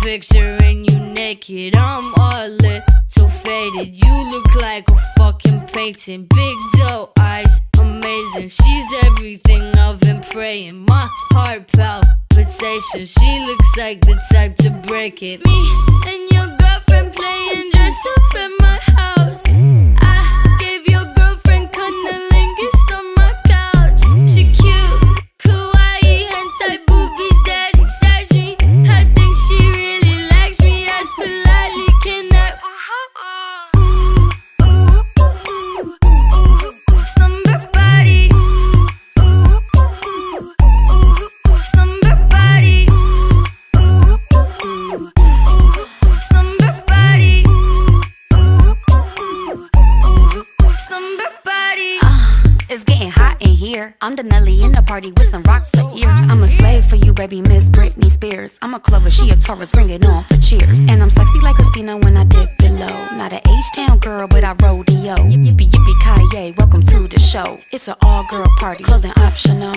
I've picturing you naked. I'm all lit, so faded. You look like a fucking painting. Big doe eyes, amazing. She's everything I've been praying. My heart palpitation. She looks like the type to break it. Me and your girlfriend playing dress up in my house. Mm. I'm the Nelly in the party with some rocks for ears. I'm a slave for you, baby, Miss Britney Spears. I'm a Clover, she a Taurus, bring it on for cheers. And I'm sexy like Christina when I dip below. Not a H-town girl, but I rodeo. Yippee yippee Kanye, welcome to the show. It's an all-girl party, clothing optional.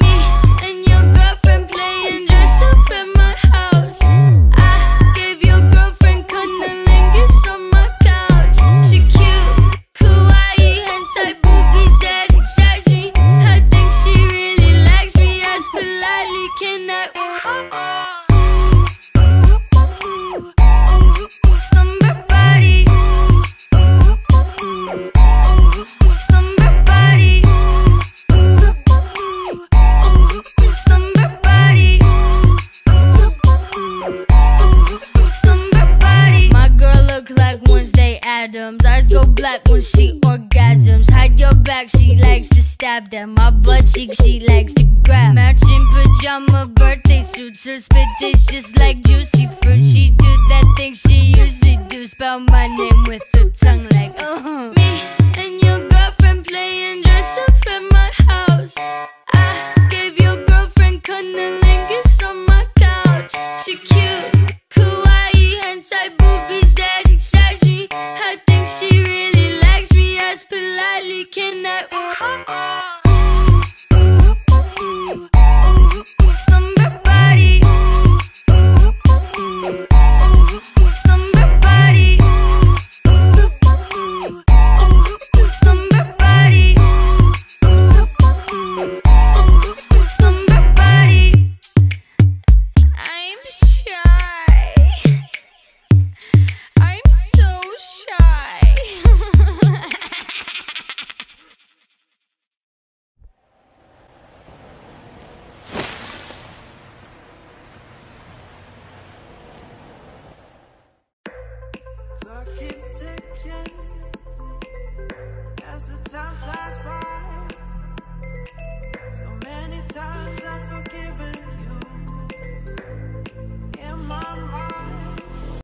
Me and your girlfriend playing dress up in my house. Adams. Eyes go black when she orgasms. Hide your back, she likes to stab them. My butt cheek, she likes to grab. Matching pajama birthday suits. Her spit tastes just like juicy fruit. She do that thing she usually do. Spell my name with her tongue like uh-huh. Me and your girlfriend playing dress up in my house.